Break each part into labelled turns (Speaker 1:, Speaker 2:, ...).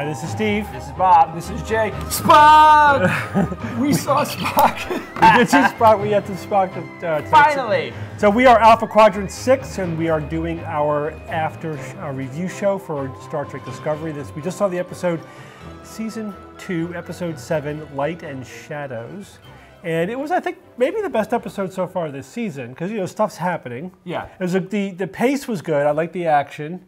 Speaker 1: Hi, this is Steve.
Speaker 2: This is Bob. This is Jay. Spock! we saw Spock.
Speaker 1: We did see Spock. We had to Spock. Uh, tonight.
Speaker 2: Finally!
Speaker 1: So we are Alpha Quadrant Six, and we are doing our after uh, review show for Star Trek Discovery. This we just saw the episode, season two, episode seven, Light and Shadows, and it was, I think, maybe the best episode so far this season because you know stuff's happening.
Speaker 2: Yeah.
Speaker 1: It was a, the the pace was good. I liked the action.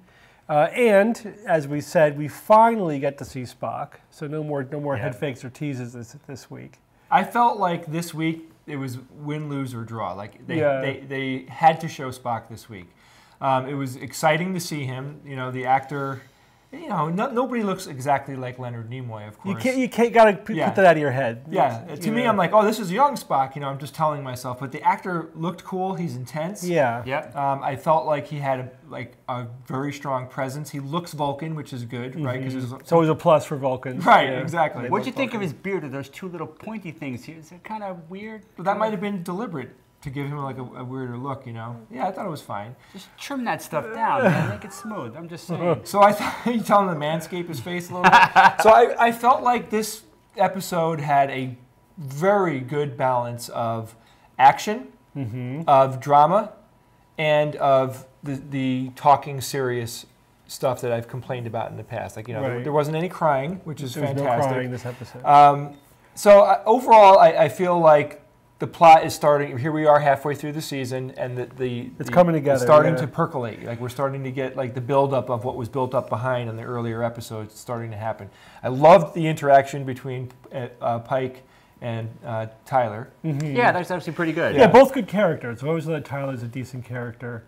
Speaker 1: Uh, and as we said, we finally get to see Spock. So no more no more
Speaker 2: Yeah.
Speaker 1: head fakes or teases this this week.
Speaker 2: I felt like this week it was win, lose, or draw. Like they,
Speaker 1: Yeah.
Speaker 2: they, they had to show Spock this week. Um, it was exciting to see him. You know, the actor, you know, no, nobody looks exactly like Leonard Nimoy, of course.
Speaker 1: You can't you can't gotta put,
Speaker 2: Yeah.
Speaker 1: put that out of your head.
Speaker 2: yeah, to
Speaker 1: You
Speaker 2: me,
Speaker 1: know.
Speaker 2: I'm like, oh, this is young Spock. You know, I'm just telling myself. But the actor looked cool. He's intense.
Speaker 1: Yeah.
Speaker 3: Yep.
Speaker 2: Um, I felt like he had a, like a very strong presence. He looks Vulcan, which is good, right? Because
Speaker 1: It's always a plus for Vulcans.
Speaker 2: Right,
Speaker 1: Yeah.
Speaker 2: exactly.
Speaker 3: What'd you think of his beard? Are those two little pointy things here? Is it kind of weird?
Speaker 2: But that might have been deliberate to give him like a, a weirder look, you know? Yeah, I thought it was fine.
Speaker 3: Just trim that stuff down, man. Make it smooth. I'm just saying.
Speaker 2: So I thought you tell him to manscape his face a little bit. so I, I felt like this episode had a very good balance of action, of drama, and of the, the talking serious stuff that I've complained about in the past. Like, you know, there,
Speaker 1: Right.
Speaker 2: there wasn't any crying, which is
Speaker 1: There was
Speaker 2: fantastic.
Speaker 1: no crying this episode.
Speaker 2: Um, so uh, overall, I, I feel like the plot is starting. Here we are halfway through the season, and the, the
Speaker 1: It's
Speaker 2: the-
Speaker 1: coming together,
Speaker 2: starting
Speaker 1: yeah.
Speaker 2: to percolate. Like we're starting to get like the buildup of what was built up behind in the earlier episodes starting to happen. I loved the interaction between uh, uh, Pike and uh, Tyler.
Speaker 3: Yeah, that's actually pretty good.
Speaker 1: yeah, both good characters. I've always thought that Tyler's a decent character.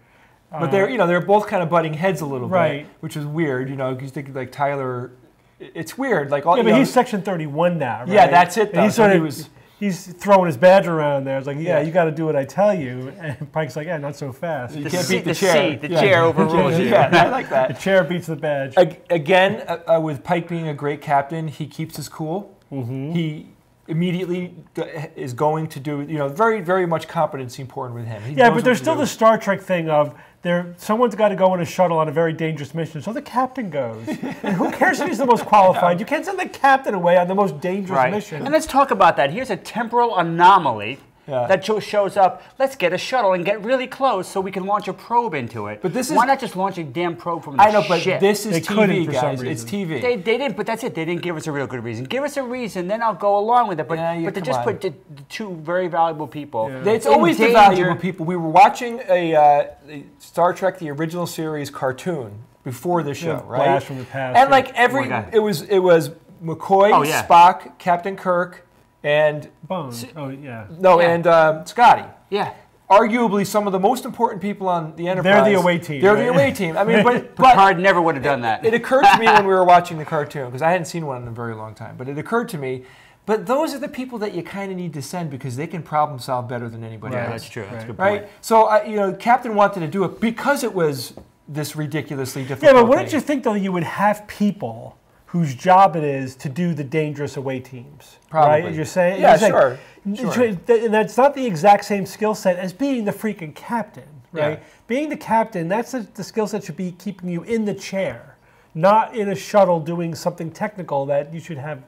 Speaker 2: But they're you know they're both kind of butting heads a little
Speaker 1: Right.
Speaker 2: bit, which is weird. You know, because think like Tyler, it's weird. Like all
Speaker 1: Yeah,
Speaker 2: you
Speaker 1: but
Speaker 2: know,
Speaker 1: he's Section 31 now, right?
Speaker 2: Yeah, that's it,
Speaker 1: And
Speaker 2: though.
Speaker 1: he's
Speaker 2: So
Speaker 1: sort
Speaker 2: he
Speaker 1: of
Speaker 2: was-
Speaker 1: he's throwing his badge around there. It's like, yeah,
Speaker 2: Yeah.
Speaker 1: you got to do what I tell you. And Pike's like, yeah, not so fast.
Speaker 2: you
Speaker 3: The
Speaker 2: can't
Speaker 3: seat-
Speaker 2: beat the,
Speaker 3: the
Speaker 2: chair.
Speaker 3: seat, the chair overrules you.
Speaker 2: yeah, I like that.
Speaker 1: The chair beats the badge.
Speaker 2: Again, uh, uh, with Pike being a great captain, he keeps his cool.
Speaker 1: Mm-hmm.
Speaker 2: He immediately is going to do, you know, very, very much competency important with him. He
Speaker 1: Yeah, but there's still
Speaker 2: do.
Speaker 1: the Star Trek thing of there. Someone's got to go in a shuttle on a very dangerous mission, so the captain goes. and who cares if he's the most qualified? You can't send the captain away on the most dangerous
Speaker 3: Right.
Speaker 1: mission.
Speaker 3: And let's talk about that. Here's a temporal anomaly
Speaker 2: Yeah.
Speaker 3: that just shows up. Let's get a shuttle and get really close so we can launch a probe into it.
Speaker 2: But this is Why
Speaker 3: not just launch a damn probe from the
Speaker 2: I know, but
Speaker 3: ship?
Speaker 2: this is
Speaker 1: They couldn't
Speaker 2: TV,
Speaker 1: for some
Speaker 2: guys. It's. TV.
Speaker 3: They, they didn't, but that's it. They didn't give us a real good reason. Give us a reason, then I'll go along with it. But,
Speaker 2: Yeah, you-
Speaker 3: but to
Speaker 2: come
Speaker 3: just
Speaker 2: on.
Speaker 3: put the, the two very valuable people.
Speaker 2: it's
Speaker 3: in
Speaker 2: always the
Speaker 3: danger.
Speaker 2: valuable people. We were watching a uh, Star Trek, the original series cartoon before the show,
Speaker 1: Yeah,
Speaker 2: right?
Speaker 1: Blast from the past,
Speaker 2: And like every,
Speaker 3: Oh
Speaker 2: it was it was McCoy,
Speaker 3: Oh, yeah.
Speaker 2: Spock, Captain Kirk, and
Speaker 1: Bones. Oh yeah.
Speaker 2: no,
Speaker 3: Yeah.
Speaker 2: and um, Scotty.
Speaker 3: Yeah.
Speaker 2: arguably some of the most important people on the Enterprise.
Speaker 1: They're the away team,
Speaker 2: They're the away team. I mean, but, but
Speaker 3: Picard never would have done that.
Speaker 2: it occurred to me when we were watching the cartoon because I hadn't seen one in a very long time. But it occurred to me, but those are the people that you kind of need to send because they can problem solve better than anybody
Speaker 3: yeah,
Speaker 2: else.
Speaker 3: that's true. That's a good point. Right.
Speaker 2: So uh, you know, Captain wanted to do it because it was this ridiculously difficult.
Speaker 1: Yeah,
Speaker 2: difficult.
Speaker 1: but wouldn't you think though you would have people whose job it is to do the dangerous away teams?
Speaker 2: Probably.
Speaker 1: Right? You're saying.
Speaker 2: Yeah,
Speaker 1: like-
Speaker 2: sure,
Speaker 1: it's-
Speaker 2: sure.
Speaker 1: And that's not the exact same skill set as being the freaking captain, right?
Speaker 2: Yeah.
Speaker 1: Being the captain, that's the, the skill set should be keeping you in the chair, not in a shuttle doing something technical that you should have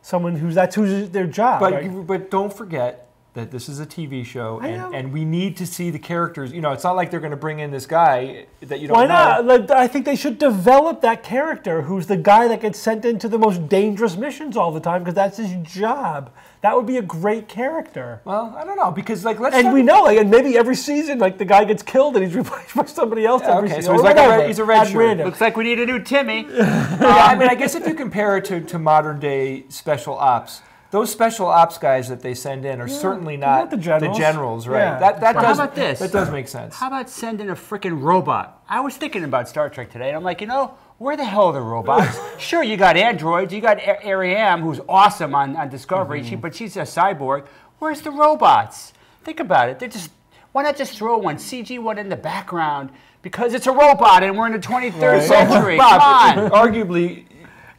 Speaker 1: someone who's that's who's their job.
Speaker 2: But
Speaker 1: right?
Speaker 2: but don't forget that this is a TV show, and, and we need to see the characters. You know, it's not like they're going to bring in this guy that you don't
Speaker 1: Why
Speaker 2: know.
Speaker 1: not? Like, I think they should develop that character who's the guy that gets sent into the most dangerous missions all the time because that's his job. That would be a great character.
Speaker 2: Well, I don't know because like let's.
Speaker 1: And we know, like, and maybe every season, like the guy gets killed and he's replaced by somebody else
Speaker 2: Yeah,
Speaker 1: every
Speaker 2: okay,
Speaker 1: season.
Speaker 2: so he's like a red-
Speaker 1: whatever,
Speaker 2: he's a red
Speaker 1: at
Speaker 2: shirt.
Speaker 1: random.
Speaker 3: Looks like we need a new Timmy.
Speaker 2: yeah, I mean, I guess if you compare it to, to modern day special ops, those special ops guys that they send in are certainly not,
Speaker 1: not the generals.
Speaker 2: right?
Speaker 1: Yeah,
Speaker 2: that that
Speaker 3: How
Speaker 2: does
Speaker 3: about this?
Speaker 2: that does make sense.
Speaker 3: How about sending a freaking robot? I was thinking about Star Trek today, and I'm like, you know, where the hell are the robots? sure, you got androids, you got A- Airiam, who's awesome on, on Discovery,
Speaker 2: Mm-hmm.
Speaker 3: she, but she's a cyborg. Where's the robots? Think about it. They're just why not just throw one CG one in the background because it's a robot and we're in the 23rd
Speaker 1: Right.
Speaker 3: century.
Speaker 2: Bob, arguably,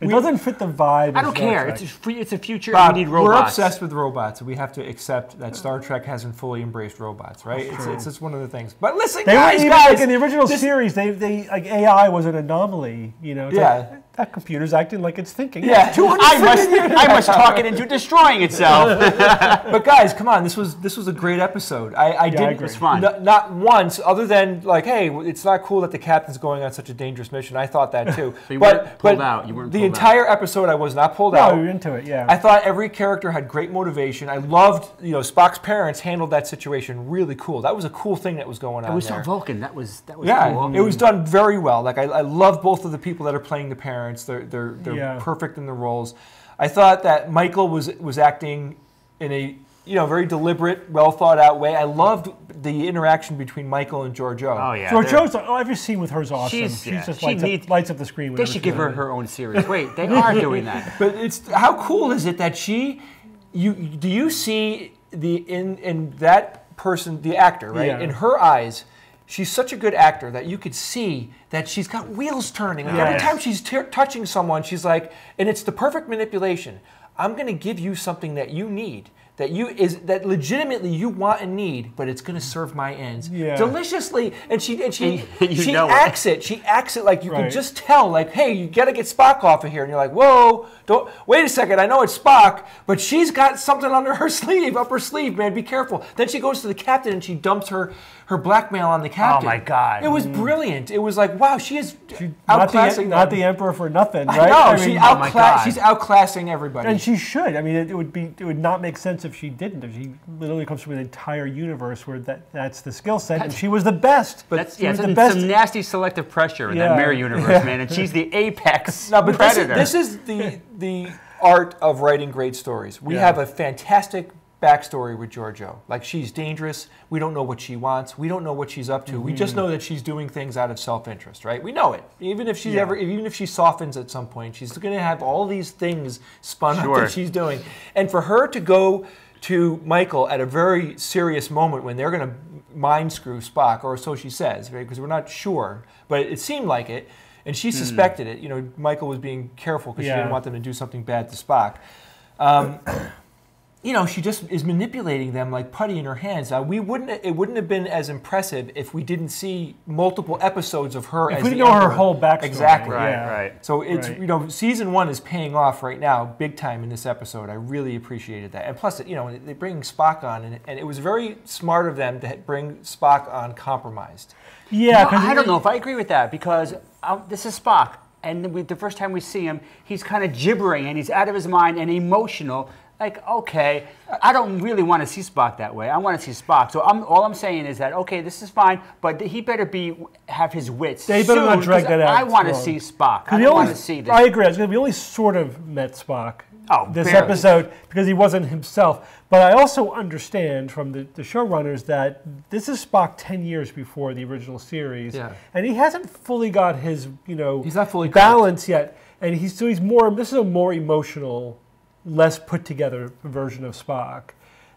Speaker 1: It doesn't fit the vibe.
Speaker 3: I don't
Speaker 1: Star
Speaker 3: care.
Speaker 1: Trek.
Speaker 3: It's a, free, it's a future.
Speaker 2: Bob,
Speaker 3: we need
Speaker 2: we're obsessed with robots. We have to accept that Star Trek hasn't fully embraced robots, right? It's, it's just one of the things. But listen,
Speaker 1: They
Speaker 2: guys,
Speaker 1: even
Speaker 2: guys,
Speaker 1: like in the original
Speaker 2: this-
Speaker 1: series. They, they like AI was an anomaly. You know. It's
Speaker 2: Yeah.
Speaker 1: like, that computer's acting like it's thinking.
Speaker 2: Yeah.
Speaker 3: I must, I must talk it into destroying itself.
Speaker 2: but guys, come on, this was this was a great episode. I, I didn't
Speaker 1: agree.
Speaker 3: It's fun.
Speaker 2: n- not once, other than like, hey, it's not cool that the captain's going on such a dangerous mission. I thought that too.
Speaker 3: So you
Speaker 2: but
Speaker 3: weren't pulled
Speaker 2: but
Speaker 3: out. You weren't
Speaker 2: the
Speaker 3: pulled out.
Speaker 2: entire episode, I was not pulled
Speaker 1: No,
Speaker 2: out.
Speaker 1: you're into it, yeah.
Speaker 2: I thought every character had great motivation. I loved, you know, Spock's parents handled that situation really cool. That was a cool thing that was going on
Speaker 3: It was
Speaker 2: there.
Speaker 3: so Vulcan. That was that was
Speaker 2: Yeah,
Speaker 3: cool.
Speaker 2: it was done very well. Like I, I love both of the people that are playing the parents. They're they're they're
Speaker 1: Yeah.
Speaker 2: perfect in the roles. I thought that Michael was was acting in a you know very deliberate, well thought out way. I loved the interaction between Michael and Georgiou.
Speaker 3: Oh yeah.
Speaker 1: George
Speaker 3: they're-
Speaker 1: Jones, oh, every scene with her is awesome.
Speaker 3: She's-
Speaker 1: She's,
Speaker 3: yeah,
Speaker 1: just
Speaker 3: she
Speaker 1: lights,
Speaker 3: needs-
Speaker 1: up, lights up the screen.
Speaker 3: They
Speaker 1: whenever
Speaker 3: should
Speaker 1: she's
Speaker 3: give her her own series. Wait, they are doing that.
Speaker 2: But it's how cool is it that she you do you see the in in that person the actor right
Speaker 1: Yeah.
Speaker 2: in her eyes she's such a good actor that you could see that she's got wheels turning. Like every time she's t- touching someone she's like and it's the perfect manipulation. I'm going to give you something that you need that you is that legitimately you want and need but it's going to serve my ends
Speaker 1: Yeah.
Speaker 2: deliciously and she and she
Speaker 3: And you
Speaker 2: she
Speaker 3: know it.
Speaker 2: acts it she acts it like you can just tell, like, hey, you got to get Spock off of here. And you're like, whoa, don't wait a second. I know it's Spock, but she's got something under her sleeve, up her sleeve, man. Be careful. Then she goes to the captain and she dumps her her blackmail on the oh captain.
Speaker 3: Oh, my God.
Speaker 2: It was mm. brilliant. It was like, wow, she is
Speaker 1: Not the,
Speaker 2: outclassing
Speaker 1: not the emperor for nothing,
Speaker 2: I
Speaker 1: right?
Speaker 2: know,
Speaker 1: I
Speaker 2: she
Speaker 1: mean,
Speaker 3: Oh, my
Speaker 2: outclass,
Speaker 3: God.
Speaker 2: she's outclassing everybody.
Speaker 1: and she should. I mean, it, it would be. It would not make sense if she didn't. If she literally comes from an entire universe where that that's the skill set, and she was the best.
Speaker 3: That's yeah,
Speaker 1: was
Speaker 3: some,
Speaker 1: the best.
Speaker 3: some nasty selective pressure in
Speaker 1: Yeah.
Speaker 3: that mirror universe, man. And she's the apex
Speaker 2: No, but this is, this is the the art of writing great stories. We
Speaker 1: Yeah.
Speaker 2: have a fantastic backstory with Georgiou. Like she's dangerous. We don't know what she wants. We don't know what she's up to. We
Speaker 1: Mm-hmm.
Speaker 2: just know that she's doing things out of self-interest, right? We know it. Even if she
Speaker 1: Yeah.
Speaker 2: ever, even if she softens at some point, she's going to have all these things spun up
Speaker 3: Sure.
Speaker 2: that she's doing. And for her to go to Michael at a very serious moment when they're going to mind screw Spock, or so she says, right? Because we're not sure, but it seemed like it. And she suspected it. You know, Michael was being careful because she didn't want them to do something bad to Spock. Um, you know, she just is manipulating them like putty in her hands. Now, we wouldn't. It wouldn't have been as impressive if we didn't see multiple episodes of her.
Speaker 1: If
Speaker 2: as
Speaker 1: we
Speaker 2: the
Speaker 1: didn't know her whole backstory.
Speaker 2: Exactly.
Speaker 3: right,
Speaker 1: Yeah.
Speaker 3: right.
Speaker 2: So it's
Speaker 1: Right.
Speaker 2: you know season one is paying off right now, big time in this episode. I really appreciated that, and plus you know they bring Spock on, and, and it was very smart of them to bring Spock on compromised.
Speaker 1: Yeah,
Speaker 3: No,
Speaker 1: 'cause
Speaker 3: I don't know if I agree with that because um, this is Spock, and we, the first time we see him, he's kind of gibbering and he's out of his mind and emotional. Like, okay, I don't really want to see Spock that way. I want to see Spock. So I'm, all I'm saying is that okay, this is fine, but he better be have his wits.
Speaker 1: They better not drag that out
Speaker 3: I want to see. Spock. I don't want to see this.
Speaker 1: I agree. I was gonna, we only sort of met Spock
Speaker 3: Oh,
Speaker 1: this
Speaker 3: barely.
Speaker 1: episode because he wasn't himself. But I also understand from the, the showrunners that this is Spock ten years before the original series,
Speaker 2: Yeah.
Speaker 1: and he hasn't fully got his you know
Speaker 2: He's not fully
Speaker 1: balance yet, and he's so he's more. This is a more emotional, less put together version of Spock.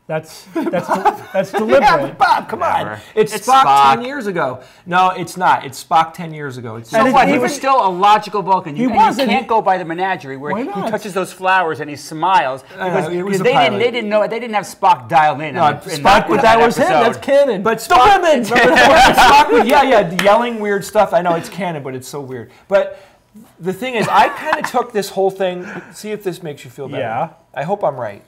Speaker 1: That's that's that's deliberate.
Speaker 2: Yeah, Bob, come on, it's,
Speaker 3: It's
Speaker 2: Spock,
Speaker 3: Spock.
Speaker 2: ten years ago. No, it's not. It's Spock ten years ago. It's
Speaker 3: So what?
Speaker 1: it-
Speaker 3: He was still a logical Vulcan. You,
Speaker 1: He
Speaker 3: and
Speaker 1: was,
Speaker 3: you
Speaker 1: and
Speaker 3: can't
Speaker 1: he-
Speaker 3: go by the menagerie where he touches those flowers and he smiles
Speaker 2: I know,
Speaker 3: because,
Speaker 2: it was
Speaker 3: because
Speaker 2: a
Speaker 3: they didn't. They didn't know. They didn't have Spock dialed in.
Speaker 2: No,
Speaker 3: on- in
Speaker 2: Spock
Speaker 3: that,
Speaker 2: would-
Speaker 1: that was him. That's canon.
Speaker 2: But
Speaker 1: the
Speaker 2: Spock,
Speaker 1: women.
Speaker 2: Spock yeah, yeah, yelling weird stuff. I know it's canon, but it's so weird. But the thing is, I kind of took this whole thing. See if this makes you feel better.
Speaker 1: Yeah.
Speaker 2: I hope I'm right.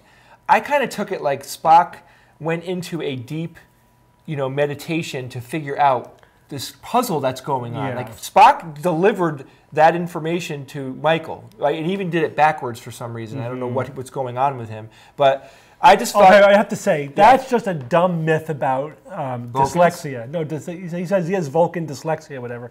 Speaker 2: I kind of took it like Spock went into a deep, you know, meditation to figure out this puzzle that's going on.
Speaker 1: Yeah.
Speaker 2: Like Spock delivered that information to Michael, right? And he even did it backwards for some reason. I don't know what, what's going on with him, but I just thought.
Speaker 1: Okay, I have to say that's just a dumb myth about um, dyslexia. No, he says he has Vulcan dyslexia, whatever.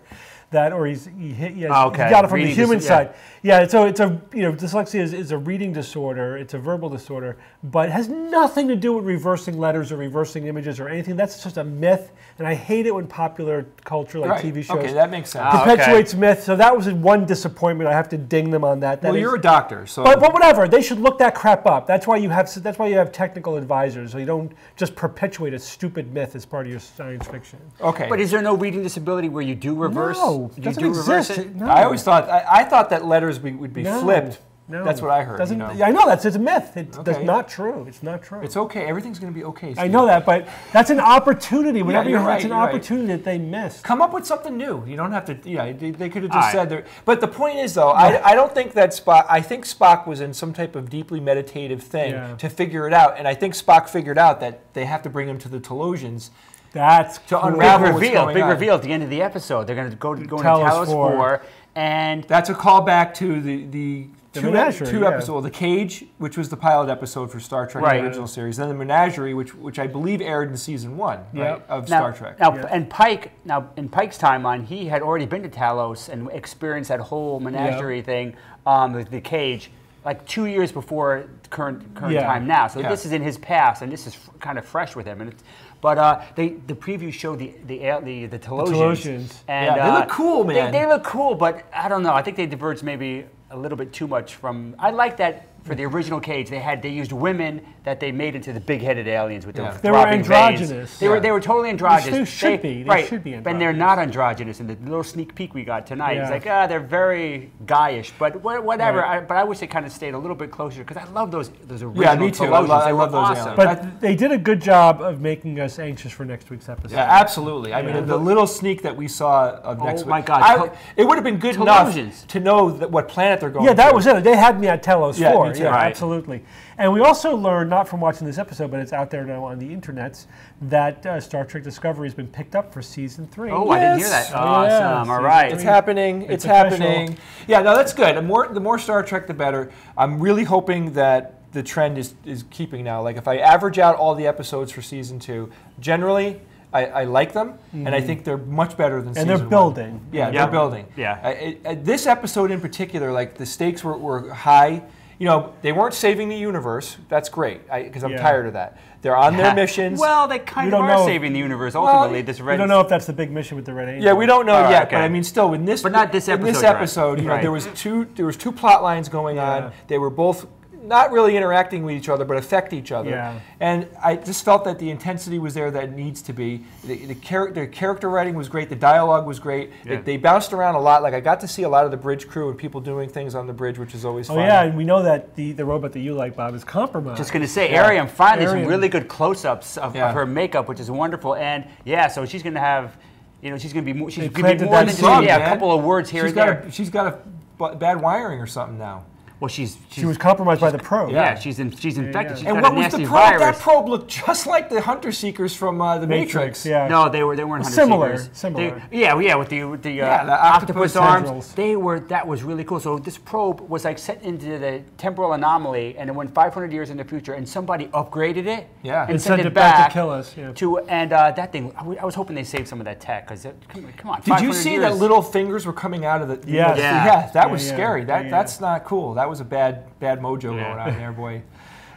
Speaker 1: That or he's he, hit, he, has,
Speaker 3: Oh, okay.
Speaker 1: he got it from
Speaker 3: Reading
Speaker 1: the human
Speaker 3: dys- yeah.
Speaker 1: side. Yeah, so it's a you know dyslexia is, is a reading disorder. It's a verbal disorder, but it has nothing to do with reversing letters or reversing images or anything. That's just a myth, and I hate it when popular culture like
Speaker 2: Right.
Speaker 1: TV shows
Speaker 2: Okay, that makes sense.
Speaker 3: Ah, okay.
Speaker 1: perpetuates myth. So that was one disappointment. I have to ding them on that. That
Speaker 2: well,
Speaker 1: is-
Speaker 2: you're a doctor, so.
Speaker 1: but, but whatever, they should look that crap up. That's why you have that's why you have technical advisors, so you don't just perpetuate a stupid myth as part of your science fiction.
Speaker 2: okay.
Speaker 3: But is there no reading disability where you do reverse?
Speaker 1: no, it
Speaker 3: you
Speaker 1: doesn't
Speaker 3: do reverse
Speaker 1: exist.
Speaker 3: it?
Speaker 1: No.
Speaker 2: I always thought I, I thought that letters be, would be
Speaker 1: No.
Speaker 2: flipped
Speaker 1: No,
Speaker 2: That's what I heard,
Speaker 1: Doesn't,
Speaker 2: know.
Speaker 1: I know that's it's a myth. It's that's
Speaker 2: Okay.
Speaker 1: not true. It's not true.
Speaker 2: It's okay. Everything's going to be okay.
Speaker 1: I know that, but that's an opportunity. Whenever
Speaker 2: you're
Speaker 1: you
Speaker 2: right,
Speaker 1: it's an
Speaker 2: you're right.
Speaker 1: opportunity that they missed.
Speaker 2: Come up with something new. You don't have to. Yeah, they, they could have just
Speaker 3: All right.
Speaker 2: said there. But the point is, though, I, I don't think that Spock. I think Spock was in some type of deeply meditative thing
Speaker 1: Yeah.
Speaker 2: to figure it out, and I think Spock figured out that they have to bring him to the Talosians.
Speaker 1: That's
Speaker 2: To
Speaker 1: cool.
Speaker 2: unravel
Speaker 3: Big
Speaker 2: what's
Speaker 3: reveal,
Speaker 2: going
Speaker 3: big
Speaker 2: on.
Speaker 3: reveal at the end of the episode. They're going to go go into
Speaker 1: Talos
Speaker 3: Talos
Speaker 1: Four.
Speaker 3: 4, and
Speaker 2: That's a callback to the the.
Speaker 1: The
Speaker 2: two,
Speaker 1: Menagerie,
Speaker 2: two
Speaker 1: yeah.
Speaker 2: episodes, the Cage, which was the pilot episode for Star Trek,
Speaker 3: Right.
Speaker 2: the original series, then the Menagerie, which which I believe aired in season one right, of
Speaker 3: now,
Speaker 2: Star Trek.
Speaker 3: Now,
Speaker 1: Yeah.
Speaker 3: and Pike, now in Pike's timeline, he had already been to Talos and experienced that whole menagerie thing, um, the, the cage, like two years before current current
Speaker 1: Yeah.
Speaker 3: time now. So
Speaker 2: Yeah.
Speaker 3: this is in his past, and this is f- kind of fresh with him. And it's, but uh, they the preview showed the the the, the Talosians.
Speaker 1: Talosians.
Speaker 3: And,
Speaker 2: Yeah, they
Speaker 3: uh,
Speaker 2: look cool,
Speaker 3: they-
Speaker 2: man.
Speaker 3: They, look cool, but I don't know. I think they diverged maybe a little bit too much from. I like that. For the original cage, they had they used women that they made into the big-headed aliens with
Speaker 2: Yeah.
Speaker 3: the
Speaker 1: They were
Speaker 3: throbbing veins.
Speaker 1: androgynous.
Speaker 3: They were they were totally androgynous.
Speaker 1: they should be. They
Speaker 3: right,
Speaker 1: should be
Speaker 3: And they're not androgynous. In the little sneak peek we got tonight, it's
Speaker 1: Yeah.
Speaker 3: like ah, they're very guyish. But wha- whatever.
Speaker 1: Right.
Speaker 3: I, but I wish they kind of stayed a little bit closer because I love those those original
Speaker 2: Yeah, me too. I love- I
Speaker 3: They were
Speaker 2: love those
Speaker 3: awesome.
Speaker 2: aliens.
Speaker 1: But they did a good job of making us anxious for next week's episode.
Speaker 2: Yeah, absolutely. I
Speaker 1: Yeah.
Speaker 2: mean, the little sneak that we saw of
Speaker 3: Oh
Speaker 2: next week.
Speaker 3: my God,
Speaker 2: I- it would have been good enough to know that what planet they're going.
Speaker 1: Yeah, that
Speaker 2: to.
Speaker 1: was it. They had me at Talos
Speaker 2: Yeah,
Speaker 1: 4.
Speaker 2: Me too.
Speaker 1: Yeah,
Speaker 3: Right.
Speaker 1: absolutely. And we also learned, not from watching this episode, but it's out there now on the internets, that uh, Star Trek Discovery has been picked up for season three.
Speaker 3: oh, I didn't hear that.
Speaker 1: Oh,
Speaker 3: Awesome.
Speaker 1: yeah.
Speaker 3: All
Speaker 1: Season
Speaker 3: right.
Speaker 2: It's happening. It's,
Speaker 1: It's
Speaker 2: happening. Yeah, no, that's good. The more the more Star Trek, the better. I'm really hoping that the trend is is keeping now. Like if I average out all the episodes for season two, generally. I, I like them, and I think they're much better than.
Speaker 1: Mm-hmm. And they're
Speaker 2: season one.
Speaker 1: building.
Speaker 2: Yeah,
Speaker 3: Yeah.
Speaker 2: they're building.
Speaker 3: Yeah.
Speaker 2: I- I- I- this episode in particular, like the stakes were, were high. You know, they weren't saving the universe. That's great because I'm
Speaker 1: Yeah.
Speaker 2: tired of that. They're on their missions.
Speaker 3: Well, they kind of
Speaker 1: don't
Speaker 3: are
Speaker 1: know.
Speaker 3: saving the universe ultimately. this
Speaker 1: We
Speaker 3: red.
Speaker 1: don't know if that's the big mission with the Red Angel.
Speaker 2: Yeah, we don't know
Speaker 3: All right,
Speaker 2: yet,
Speaker 3: okay.
Speaker 2: but I mean, still, in this,
Speaker 3: But not this
Speaker 2: in this
Speaker 3: episode, right.
Speaker 2: you know,
Speaker 3: Right.
Speaker 2: there was two, there was two plot lines going
Speaker 1: Yeah.
Speaker 2: on. They were both not really interacting with each other, but affect each other.
Speaker 1: Yeah.
Speaker 2: And I just felt that the intensity was there that it needs to be. The, the, char- the character writing was great. The dialogue was great. They,
Speaker 3: Yeah.
Speaker 2: they bounced around a lot. Like I got to see a lot of the bridge crew and people doing things on the bridge, which is always
Speaker 1: Oh,
Speaker 2: fun.
Speaker 1: Oh yeah, and we know that the, the robot that you like, Bob, is compromised.
Speaker 3: Just going to say,
Speaker 2: Yeah.
Speaker 3: Airiam finally
Speaker 1: Airiam.
Speaker 3: some really good close-ups of,
Speaker 2: Yeah.
Speaker 3: of her makeup, which is wonderful. And yeah, so she's going to have, you know, she's going to be more, she's going to be more
Speaker 1: that
Speaker 3: than just
Speaker 1: seed,
Speaker 3: yeah, a couple of words here
Speaker 2: She's
Speaker 3: and
Speaker 2: got
Speaker 3: there.
Speaker 2: a, she's got a bad wiring or something now.
Speaker 3: Well, she's, she's
Speaker 1: she was compromised by the probe.
Speaker 3: yeah, she's in, she's infected.
Speaker 1: yeah.
Speaker 3: She's
Speaker 2: And
Speaker 3: got
Speaker 2: what
Speaker 3: a
Speaker 2: was the probe?
Speaker 3: virus.
Speaker 2: That probe looked just like the Hunter Seekers from uh, the Matrix.
Speaker 1: Matrix. Yeah.
Speaker 3: No, they were they weren't hunter
Speaker 1: Similar,
Speaker 3: seekers.
Speaker 1: similar.
Speaker 3: They- yeah, yeah, with the with the, uh,
Speaker 2: Yeah, the
Speaker 3: octopus,
Speaker 2: octopus
Speaker 3: arms.
Speaker 1: tendrils.
Speaker 3: They were that was really cool. So this probe was like set into the temporal anomaly, and it went 500 years in the future, and somebody upgraded it.
Speaker 2: Yeah.
Speaker 3: and,
Speaker 1: And
Speaker 3: sent
Speaker 1: sent
Speaker 3: it
Speaker 1: it back to kill us, yeah.
Speaker 3: To and uh, that thing, I, w- I was hoping they saved some of that tech because come, come on.
Speaker 2: Did you see
Speaker 3: years.
Speaker 2: that little fingers were coming out of the?
Speaker 1: Yes.
Speaker 3: Yeah.
Speaker 2: yeah, that
Speaker 1: Yeah,
Speaker 2: was
Speaker 1: yeah.
Speaker 2: scary. That
Speaker 1: Yeah, yeah.
Speaker 2: that's not cool. That was a bad bad mojo
Speaker 3: Yeah.
Speaker 2: going on there, boy.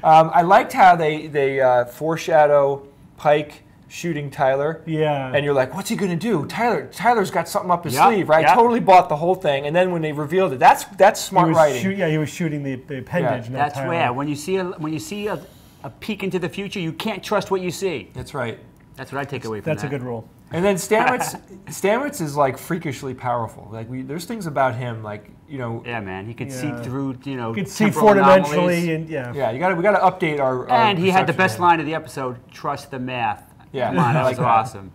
Speaker 2: Um, I liked how they they uh, foreshadow Pike shooting Tyler.
Speaker 1: Yeah.
Speaker 2: And you're like, what's he gonna do? Tyler, Tyler's got something up his
Speaker 3: Yeah,
Speaker 2: sleeve, right?
Speaker 3: yeah.
Speaker 2: Totally bought the whole thing, and then when they revealed it, that's that's smart writing.
Speaker 1: shoot- yeah, he was shooting the, the appendage. not
Speaker 3: That's
Speaker 1: Tyler.
Speaker 3: where when you see a when you see a, a peek into the future, you can't trust what you see.
Speaker 2: That's right.
Speaker 3: That's what I take away from
Speaker 1: That's
Speaker 3: that.
Speaker 1: That's a good rule.
Speaker 2: And then Stamets, Stamets is like freakishly powerful. Like we, there's things about him, like you know,
Speaker 3: Yeah, man, he could
Speaker 1: Yeah.
Speaker 3: see through you know.
Speaker 1: You could see
Speaker 3: temporal
Speaker 1: four dimensionally, and yeah.
Speaker 2: yeah. You got to we got to update our. our
Speaker 3: And he had the best line of the episode: "Trust the math."
Speaker 2: Yeah,
Speaker 3: Come on, that
Speaker 2: like
Speaker 3: was
Speaker 2: that.
Speaker 3: awesome.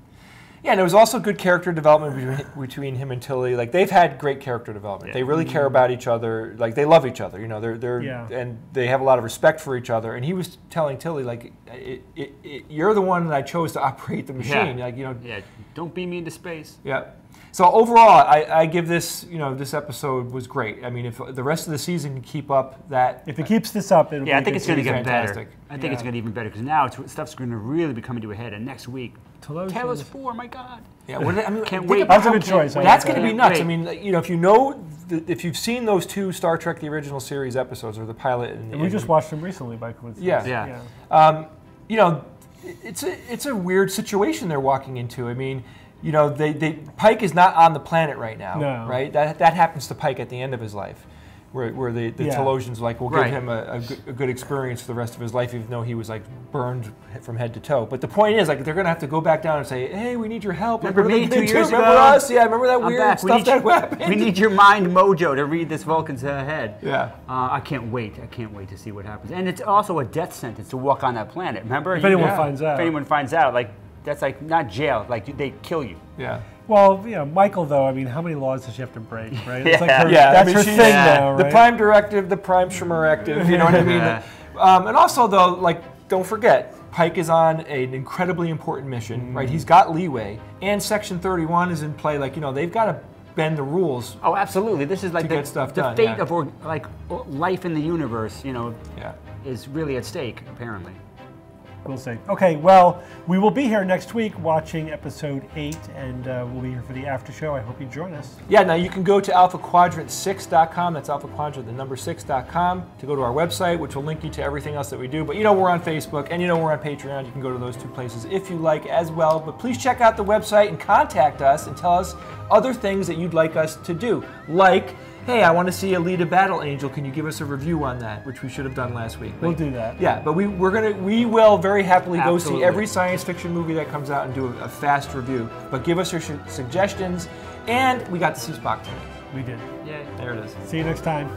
Speaker 2: Yeah, and there was also good character development between, between him and Tilly. Like they've had great character development.
Speaker 3: Yeah.
Speaker 2: They really care mm-hmm. about each other. Like they love each other. You know, they're they're
Speaker 1: Yeah.
Speaker 2: and they have a lot of respect for each other. And he was telling Tilly like, it, it, it, "You're the one that I chose to operate the machine."
Speaker 3: Yeah.
Speaker 2: Like you know,
Speaker 3: Yeah, don't beam me into space.
Speaker 2: yeah. So overall, I, I give this, you know, this episode was great. I mean, if the rest of the season can keep up that,
Speaker 1: If it keeps this up, it'll
Speaker 3: Yeah, I think
Speaker 1: a
Speaker 3: it's going to get
Speaker 2: fantastic.
Speaker 3: better. I think it's going to get even better because now it's, stuff's going to really be coming to a head. And next week,
Speaker 1: Talosians.
Speaker 3: Talos Four, my God.
Speaker 2: yeah. What, I mean,
Speaker 3: Can't wait.
Speaker 1: That's a good choice. I
Speaker 2: That's going to be nuts. I mean, you know, if you know, the, if you've seen those two Star Trek: The Original Series episodes or the pilot, and,
Speaker 1: And we just watched them recently by coincidence.
Speaker 2: Yeah.
Speaker 3: Yeah.
Speaker 2: um, you know, it's a it's a weird situation they're walking into. I mean, you know, they, they Pike is not on the planet right now,
Speaker 1: No.
Speaker 2: right? That that happens to Pike at the end of his life. Where, where the, the
Speaker 1: Yeah.
Speaker 2: Talosians like will
Speaker 3: Right.
Speaker 2: give him a, a, good, a good experience for the rest of his life, even though he was like burned from head to toe. But the point is, like, they're gonna have to go back down and say, "Hey, we need your help."
Speaker 3: Remember me two years
Speaker 2: Remember us? Yeah, remember that
Speaker 3: I'm
Speaker 2: weird
Speaker 3: back. We
Speaker 2: stuff
Speaker 3: need
Speaker 2: that
Speaker 3: you-
Speaker 2: happened.
Speaker 3: We need your mind mojo to read this Vulcan's head.
Speaker 2: Yeah.
Speaker 3: Uh, I can't wait. I can't wait to see what happens. And it's also a death sentence to walk on that planet. Remember?
Speaker 1: If anyone
Speaker 2: Yeah.
Speaker 1: finds out.
Speaker 3: If anyone finds out, like that's like not jail. Like they kill you.
Speaker 2: Yeah.
Speaker 1: Well, you know, Michael, though, I mean, how many laws does she have to break, right? It's like
Speaker 3: Yeah.
Speaker 1: her,
Speaker 2: Yeah, I
Speaker 1: that's
Speaker 2: mean,
Speaker 1: her
Speaker 2: she's-
Speaker 1: thing
Speaker 3: Yeah.
Speaker 1: now,
Speaker 2: The? Prime Directive, the Prime Schmerective, you know what I mean?
Speaker 3: Yeah.
Speaker 2: Um, and also, though, like, don't forget, Pike is on an incredibly important mission, right? He's got leeway, and Section 31 is in play. Like, you know, they've got to bend the rules.
Speaker 3: Oh, absolutely. This is like the,
Speaker 2: get stuff
Speaker 3: the
Speaker 2: done,
Speaker 3: fate
Speaker 2: yeah.
Speaker 3: of or, like life in the universe. You know,
Speaker 2: Yeah.
Speaker 3: is really at stake. Apparently.
Speaker 1: We'll see. Okay, well, we will be here next week watching episode eight, and uh, we'll be here for the after show. I hope you join us.
Speaker 2: Yeah, now you can go to alphaquadrant6.com. That's alphaquadrant, the number 6.com, to go to our website, which will link you to everything else that we do. But you know, we're on Facebook and you know, we're on Patreon. You can go to those two places if you like as well. But please check out the website and contact us and tell us other things that you'd like us to do. Like, hey, I want to see Alita Battle Angel. Can you give us a review on that? Which we should have done last week.
Speaker 1: We'll do that.
Speaker 2: Yeah, but we, we're gonna we will very happily go see every science fiction movie that comes out and do a, a fast review. But give us your su- suggestions, and we got to see Spock tonight.
Speaker 1: We did.
Speaker 3: Yeah.
Speaker 2: There it is.
Speaker 1: See you next time.